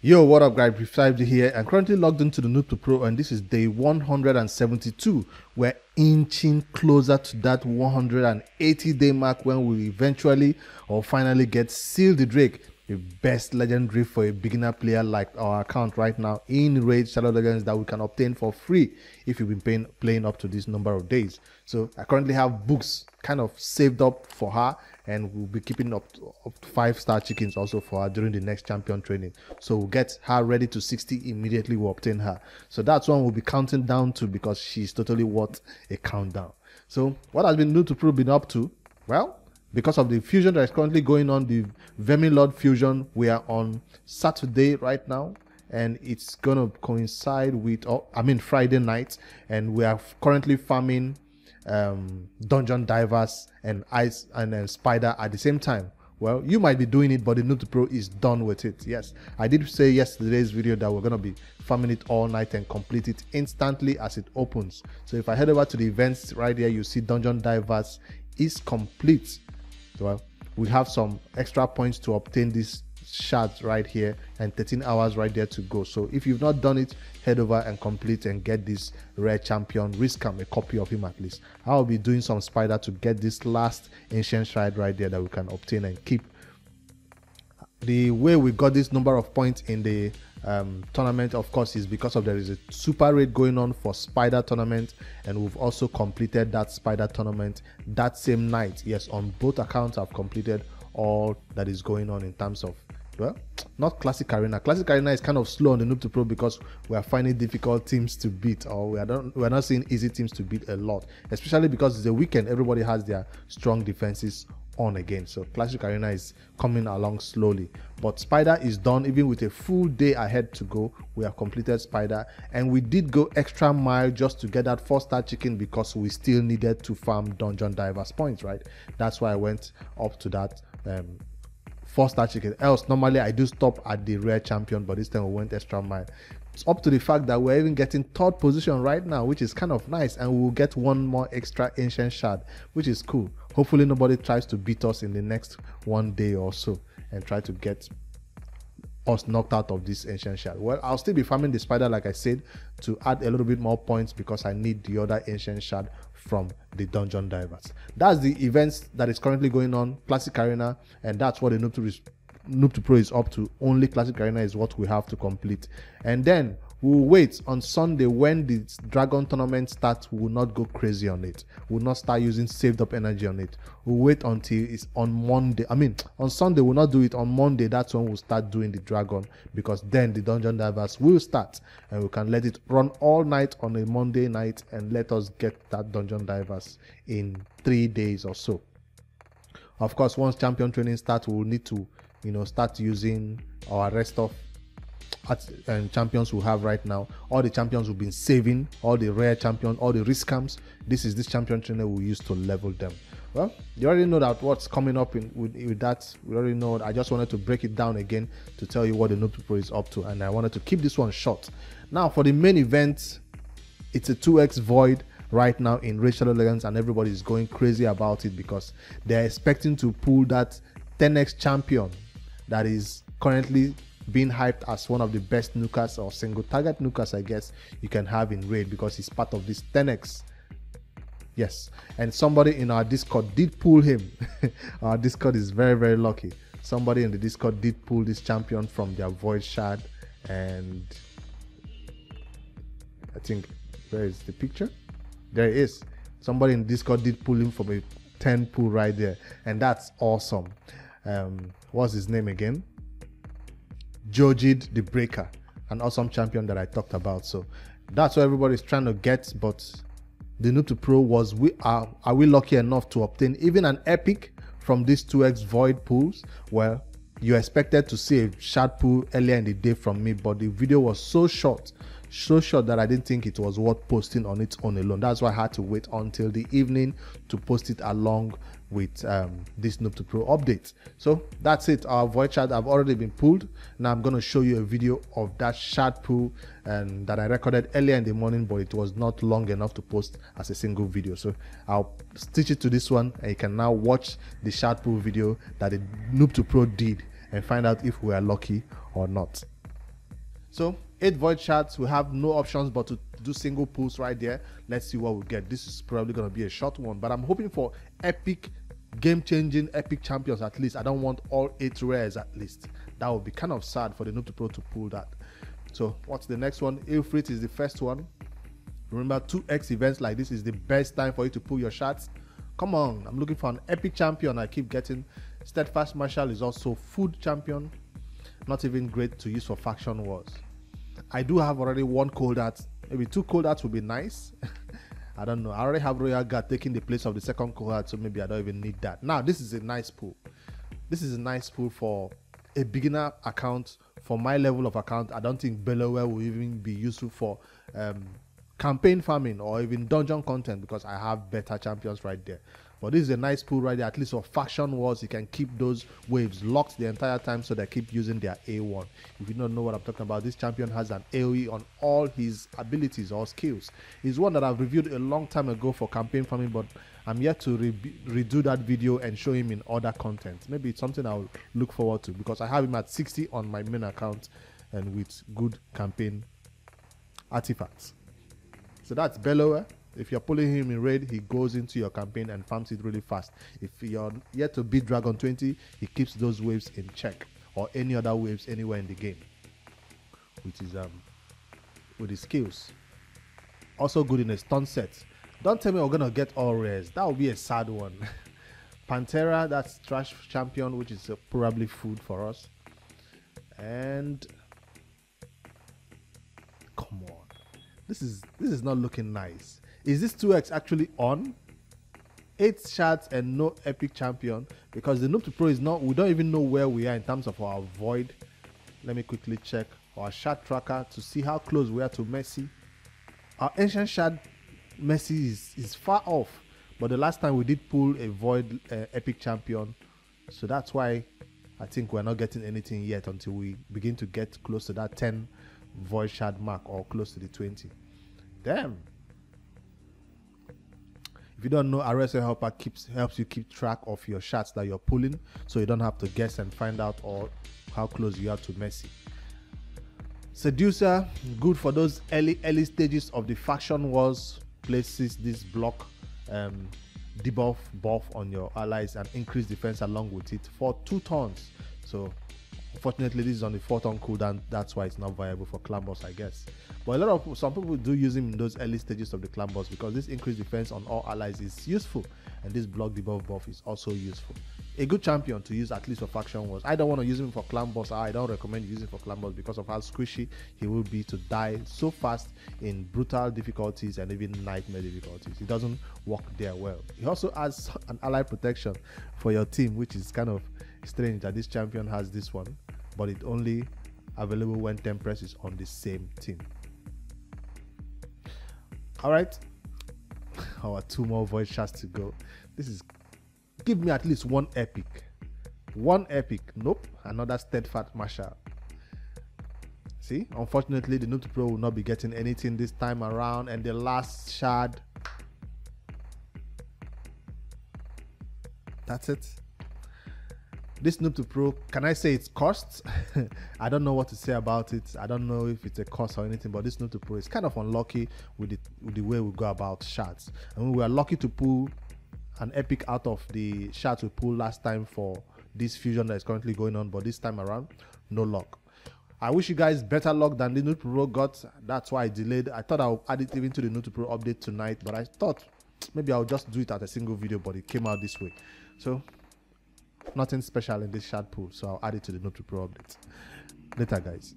Yo, what up, guys? Briggz here. I'm currently logged into the Noob to Pro, and this is day 172. We're inching closer to that 180 day mark when we eventually or finally get Seal the Drake, the best legendary for a beginner player like our account right now in Raid Shadow Legends that we can obtain for free if you've been paying, playing up to this number of days. So I currently have books kind of saved up for her and we'll be keeping up up five star chickens also for her during the next champion training. So we'll get her ready to 60 immediately. We'll obtain her. So that's one we'll be counting down to because she's totally worth a countdown. So what has been new to prove been up to? Well, because of the fusion that is currently going on, the Vermilord fusion, we are on Saturday right now and it's gonna coincide with oh, I mean Friday night and we are currently farming um, dungeon divers and ice and then spider at the same time. Well you might be doing it but the Noob Pro is done with it. Yes I did say yesterday's video that we're gonna be farming it all night and complete it instantly as it opens. So if I head over to the events right here you see dungeon divers is complete well uh, we have some extra points to obtain this shards right here and 13 hours right there to go. So if you've not done it head over and complete and get this rare champion. Riskam a copy of him at least. I'll be doing some spider to get this last ancient shard right there that we can obtain and keep. The way we got this number of points in the um, tournament of course is because of there is a super raid going on for spider tournament and we've also completed that spider tournament that same night yes on both accounts i've completed all that is going on in terms of well, not classic arena. Classic arena is kind of slow on the noob to pro because we are finding difficult teams to beat, or we are not we are not seeing easy teams to beat a lot. Especially because it's a weekend, everybody has their strong defenses on again. So classic arena is coming along slowly. But spider is done even with a full day ahead to go. We have completed spider, and we did go extra mile just to get that four star chicken because we still needed to farm dungeon divers points, right? That's why I went up to that. Um, four star chicken. Else, normally I do stop at the rare champion, but this time we went extra mile. It's up to the fact that we're even getting third position right now, which is kind of nice, and we'll get one more extra ancient shard, which is cool. Hopefully, nobody tries to beat us in the next one day or so and try to get us knocked out of this ancient shard. Well, I'll still be farming the spider, like I said, to add a little bit more points because I need the other ancient shard from the dungeon divers. That's the events that is currently going on, Classic Arena, and that's what the Noob to, Noob to Pro is up to. Only Classic Arena is what we have to complete. And then We'll wait on Sunday when the Dragon tournament starts. We will not go crazy on it. We'll not start using saved up energy on it. We'll wait until it's on Monday. I mean, on Sunday, we'll not do it. On Monday, that's when we'll start doing the Dragon because then the Dungeon Divers will start and we can let it run all night on a Monday night and let us get that Dungeon Divers in three days or so. Of course, once champion training starts, we'll need to, you know, start using our rest of at, um, champions we have right now, all the champions we've been saving, all the rare champions, all the risk camps. This is this champion trainer we use to level them. Well, you already know that what's coming up in, with, with that. We already know. I just wanted to break it down again to tell you what the Noob Pro is up to, and I wanted to keep this one short. Now, for the main event, it's a 2x void right now in Shadow Legends, and everybody is going crazy about it because they're expecting to pull that 10x champion that is currently being hyped as one of the best nukers or single target nukers, I guess, you can have in Raid because he's part of this 10x. Yes, and somebody in our Discord did pull him. our Discord is very, very lucky. Somebody in the Discord did pull this champion from their Void Shard, and I think where is the picture? There it is. Somebody in Discord did pull him from a 10 pull right there, and that's awesome. Um, what's his name again? Jojid the Breaker, an awesome champion that I talked about. So that's what everybody's trying to get. But the Noob to Pro was we are are we lucky enough to obtain even an epic from these 2x void pools? Well, you expected to see a shard pool earlier in the day from me, but the video was so short so short that I didn't think it was worth posting on its own alone. That's why I had to wait until the evening to post it along with um, this Noob to Pro update. So that's it. Our void shard have already been pulled. Now I'm going to show you a video of that shard pull and that I recorded earlier in the morning, but it was not long enough to post as a single video. So I'll stitch it to this one, and you can now watch the shard pull video that the Noob to Pro did and find out if we are lucky or not. So eight void shards, we have no options but to do single pulls right there. Let's see what we get. This is probably gonna be a short one, but I'm hoping for epic game-changing epic champions at least. I don't want all eight rares at least. That would be kind of sad for the noob to pro to pull that. So what's the next one? Ifrit is the first one. Remember, 2x events like this is the best time for you to pull your shots. Come on, I'm looking for an epic champion. I keep getting Steadfast Marshal is also food champion. Not even great to use for faction wars. I do have already one cold art. Maybe two cold arts would be nice. I don't know. I already have Royal Guard taking the place of the second cold art, so maybe I don't even need that. Now, this is a nice pool. This is a nice pool for a beginner account. For my level of account, I don't think Bellower will even be useful for um, campaign farming or even dungeon content because I have better champions right there. But this is a nice pool right there, at least for faction wars. You can keep those waves locked the entire time so they keep using their A1. If you don't know what I'm talking about, this champion has an AoE on all his abilities or skills. He's one that I've reviewed a long time ago for campaign farming, but I'm yet to re redo that video and show him in other content. Maybe it's something I'll look forward to because I have him at 60 on my main account and with good campaign artifacts. So that's Bellower. If you're pulling him in red, he goes into your campaign and farms it really fast. If you're yet to beat Dragon 20, he keeps those waves in check or any other waves anywhere in the game, which is um with his skills. Also good in a stun set. Don't tell me we're gonna get all rares. That would be a sad one. Pantera, that's trash champion, which is uh, probably food for us. And come on this is this is not looking nice. Is this 2x actually on? Eight shards and no epic champion because the noob to pro is not. We don't even know where we are in terms of our void. Let me quickly check our shard tracker to see how close we are to mercy. Our ancient shard mercy is, is far off, but the last time we did pull a void uh, epic champion, so that's why I think we're not getting anything yet until we begin to get close to that 10 void shard mark or close to the 20. Damn. If you don't know, RSL Helper keeps helps you keep track of your shots that you're pulling, so you don't have to guess and find out or how close you are to mercy. Seducer, good for those early early stages of the faction wars. Places this block um, debuff buff on your allies and increase defense along with it for two turns. So Unfortunately, this is on the fourth on cooldown. That's why it's not viable for clan boss, I guess. But a lot of some people do use him in those early stages of the clan boss because this increased defense on all allies is useful, and this block debuff buff is also useful. A good champion to use at least for faction wars. I don't want to use him for clan boss. I don't recommend using for clan boss because of how squishy he will be to die so fast in brutal difficulties and even nightmare difficulties. He doesn't work there well. He also has an ally protection for your team, which is kind of strange that this champion has this one but it only available when Temptress is on the same team. All right, our two more void shots to go. This is give me at least one epic, one epic. Nope, another steadfast Marshal. See, unfortunately, the Noob Pro will not be getting anything this time around, and the last shard. That's it this noob to pro can i say it's cost i don't know what to say about it i don't know if it's a cost or anything but this noob to pro is kind of unlucky with, it, with the way we go about shards mean, we were lucky to pull an epic out of the shards we pulled last time for this fusion that is currently going on but this time around no luck I wish you guys better luck than the Noob Pro got. That's why I delayed. I thought I would add it even to the Noob Pro update tonight, but I thought maybe I'll just do it at a single video, but it came out this way. So nothing special in this shard pool, so I'll add it to the Note Noob Pro update. Later, guys.